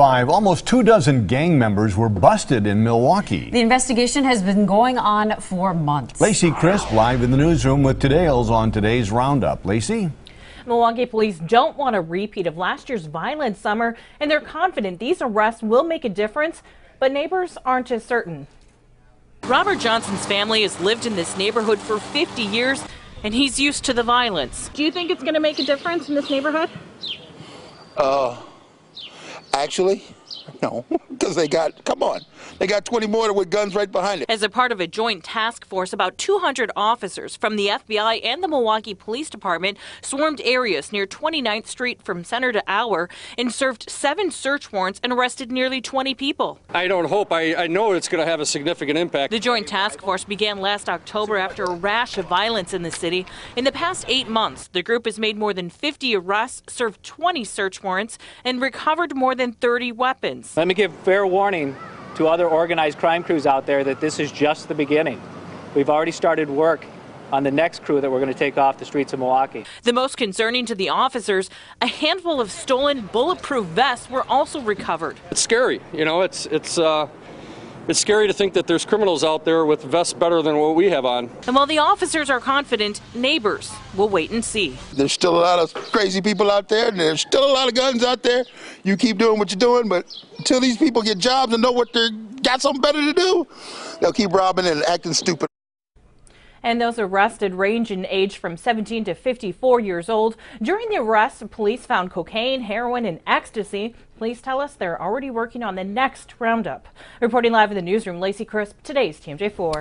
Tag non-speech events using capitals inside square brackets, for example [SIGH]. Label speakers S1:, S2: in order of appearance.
S1: 5, almost two dozen gang members were busted in Milwaukee.
S2: The investigation has been going on for months.
S1: Lacey Crisp live in the newsroom with details on today's roundup. Lacey?
S3: Milwaukee police don't want a repeat of last year's violent summer, and they're confident these arrests will make a difference, but neighbors aren't as certain. Robert Johnson's family has lived in this neighborhood for 50 years, and he's used to the violence. Do you think it's going to make a difference in this neighborhood?
S4: Uh, actually, [LAUGHS] no, because they got, come on, they got 20 more with guns right behind it.
S3: As a part of a joint task force, about 200 officers from the FBI and the Milwaukee Police Department swarmed areas near 29th Street from center to Auer and served seven search warrants and arrested nearly 20 people.
S5: I don't hope, I, I know it's going to have a significant impact.
S3: The joint task force began last October after a rash of violence in the city. In the past eight months, the group has made more than 50 arrests, served 20 search warrants, and recovered more than 30 weapons.
S6: Let me give fair warning to other organized crime crews out there that this is just the beginning. We've already started work on the next crew that we're going to take off the streets of Milwaukee.
S3: The most concerning to the officers, a handful of stolen bulletproof vests were also recovered.
S5: It's scary, you know, it's, it's, uh, it's scary to think that there's criminals out there with vests better than what we have on.
S3: And while the officers are confident, neighbors will wait and see.
S4: There's still a lot of crazy people out there, and there's still a lot of guns out there. You keep doing what you're doing, but until these people get jobs and know what they got something better to do, they'll keep robbing and acting stupid.
S3: And those arrested range in age from 17 to 54 years old. During the arrest, police found cocaine, heroin, and ecstasy. Police tell us they're already working on the next roundup. Reporting live in the newsroom, Lacey Crisp, today's TMJ4.